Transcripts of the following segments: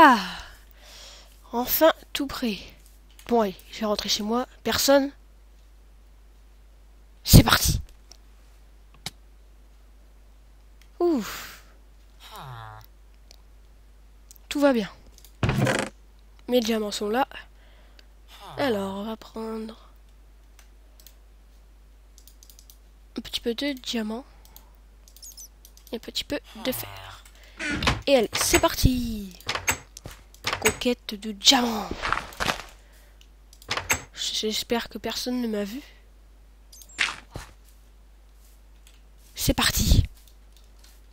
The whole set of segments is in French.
Ah Enfin, tout prêt. Bon, allez, je vais rentrer chez moi. Personne C'est parti Ouf Tout va bien. Mes diamants sont là. Alors, on va prendre un petit peu de diamant et un petit peu de fer. Et allez, c'est parti Conquête de diamant. J'espère que personne ne m'a vu. C'est parti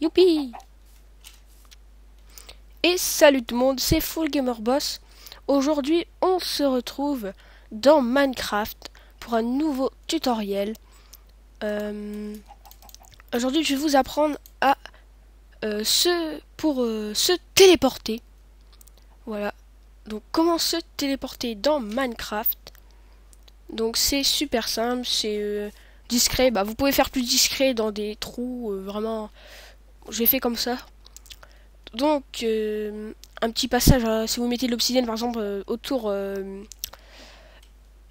Youpi Et salut tout le monde, c'est Full Gamer Boss. Aujourd'hui, on se retrouve dans Minecraft pour un nouveau tutoriel. Euh, aujourd'hui, je vais vous apprendre à euh, se, pour euh, se téléporter. Voilà. Donc, comment se téléporter dans Minecraft? Donc, c'est super simple, c'est discret. Bah, vous pouvez faire plus discret dans des trous, vraiment. J'ai fait comme ça. Donc, un petit passage, si vous mettez de l'obsidienne par exemple euh, autour euh,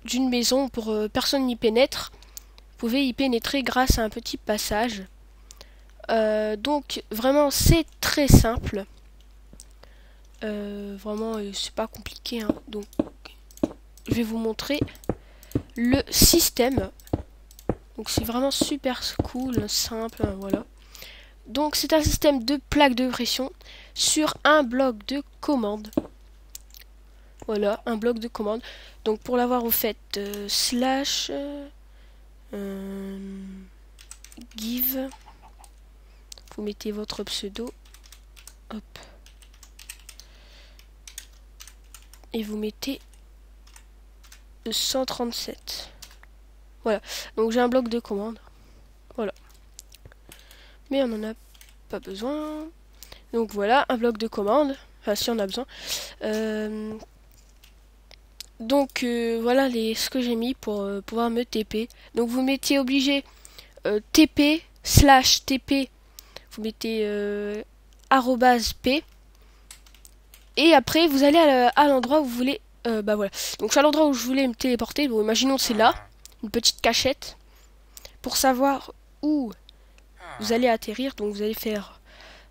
d'une maison pour euh, personne n'y pénètre, vous pouvez y pénétrer grâce à un petit passage. donc vraiment c'est très simple. Vraiment c'est pas compliqué. Hein. Donc je vais vous montrer le système. Donc c'est vraiment super cool, simple, voilà. Donc c'est un système de plaques de pression sur un bloc de commande. Voilà, un bloc de commande. Donc pour l'avoir, vous faites euh, slash euh, give. Vous mettez votre pseudo. Hop. Et vous mettez 137. Voilà. Donc j'ai un bloc de commande. Voilà. Mais on n'en a pas besoin. Donc voilà, un bloc de commande. Enfin, si on a besoin. Euh, donc euh, voilà les, ce que j'ai mis pour euh, pouvoir me TP. Donc vous mettiez obligé TP slash TP. Vous mettez arrobase P. Et après vous allez à l'endroit où vous voulez. bah voilà. Donc c'est à l'endroit où je voulais me téléporter. Bon, imaginons c'est là. Une petite cachette. Pour savoir où vous allez atterrir. Donc vous allez faire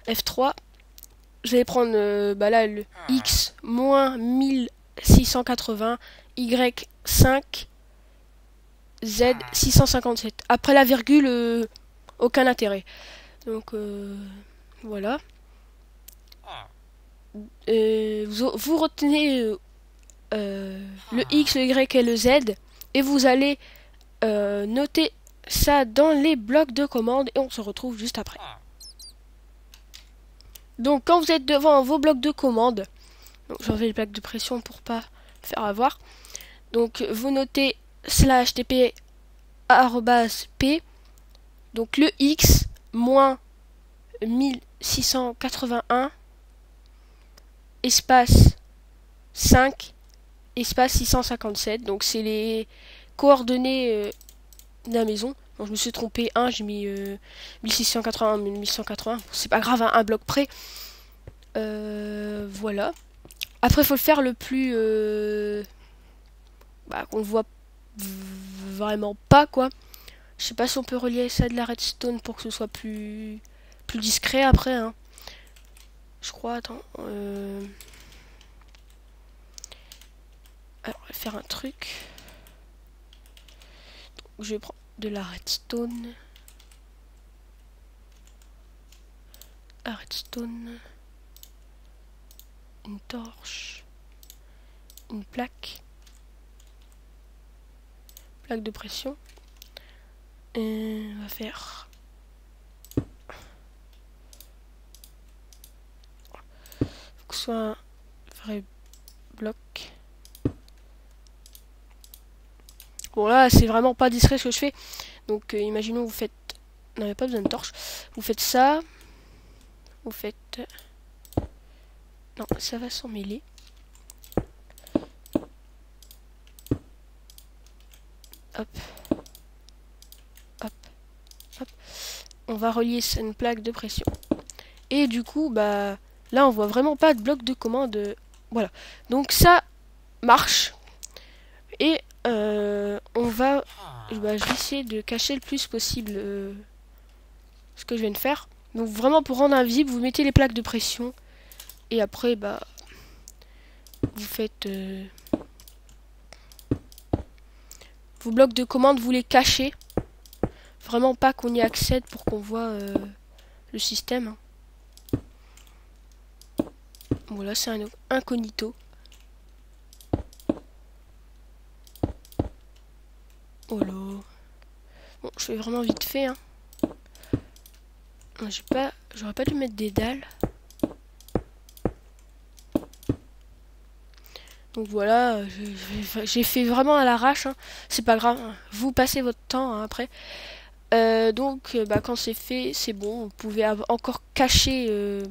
F3 je vais prendre euh, bah là le x moins 1680 y 5 z 657 après la virgule euh, aucun intérêt donc euh, vous, vous, retenez le x le y et le z et vous allez noter ça dans les blocs de commande et on se retrouve juste après donc quand vous êtes devant vos blocs de commande, j'enlève les plaques de pression pour pas faire avoir. Donc vous notez slash tp p donc le x moins 1681 espace 5 espace 657 donc c'est les coordonnées euh, de la maison je me suis trompé 1, j'ai mis 1680, 1180. C'est pas grave, hein, un bloc près. Euh, voilà. Après, faut le faire le plus... Euh, bah, qu'on le voit vraiment pas, quoi. Je sais pas si on peut relier ça de la redstone pour que ce soit plus, plus discret après. Hein. Je crois, attends. Euh... Alors, on va faire un truc. Donc, je vais prendre de la redstone. Un redstone. Une torche. Une plaque. Plaque de pression. Et on va faire faut que ce soit un vrai bloc. Bon là c'est vraiment pas discret ce que je fais. Donc euh, imaginons vous faites... Vous n'avez pas besoin de torche. Vous faites ça. Vous faites... Non, ça va s'en mêler. Hop. Hop. Hop. On va relier une plaque de pression. Et du coup, bah, Là, on voit vraiment pas de bloc de commande. Voilà. Donc ça marche. Et euh, on va... Je vais essayer de cacher le plus possible euh, ce que je viens de faire. Donc vraiment pour rendre invisible, vous mettez les plaques de pression. Et après, bah... Vous faites... Euh, vos blocs de commande, vous les cachez. Vraiment pas qu'on y accède pour qu'on voit le système. Hein. Voilà, c'est un incognito. Oh là. Bon, je fais vraiment vite fait. Hein. J'ai pas, j'aurais pas dû mettre des dalles. Donc voilà, j'ai fait vraiment à l'arrache. Hein. C'est pas grave. Hein. Vous passez votre temps après. Euh, donc, bah, quand c'est fait, c'est bon. Vous pouvez encore cacher euh,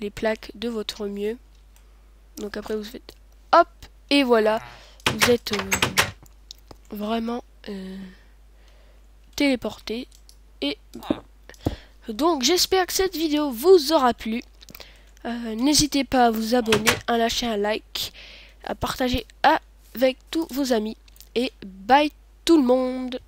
les plaques de votre mieux. Donc après vous faites hop et voilà, vous êtes euh, vraiment euh, téléporté. Et donc j'espère que cette vidéo vous aura plu. Euh, n'hésitez pas à vous abonner, à lâcher un like, à partager avec tous vos amis. Et bye tout le monde